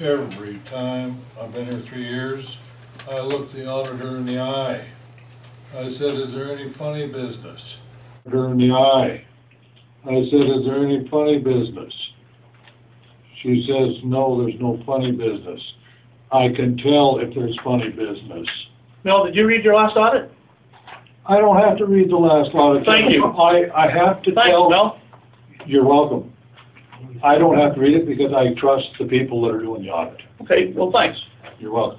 Every time, I've been here three years, I look the auditor in the eye. I said, is there any funny business? Her in the eye. I said, is there any funny business? She says, no, there's no funny business. I can tell if there's funny business. Mel, did you read your last audit? I don't have to read the last audit. Thank you. I, I have to Thanks, tell. Mel. You're welcome. I don't have to read it because I trust the people that are doing the audit. Okay, well, thanks. You're welcome.